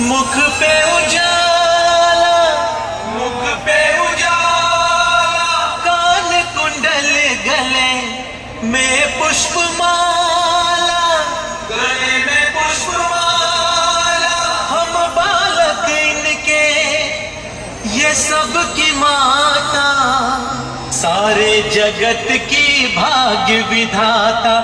मुख पे उजाला, मुख पे उजाला। कान कुंडल गले में पुष्प माला गले में पुष्प माला हम बालक इनके, ये सब की माता। सारे जगत की भाग्य विधाता।